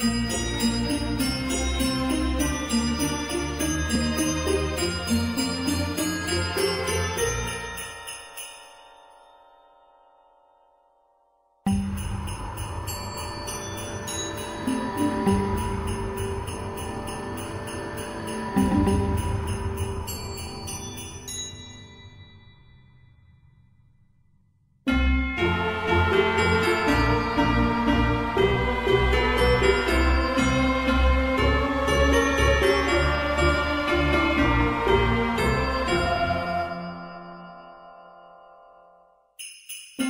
うん。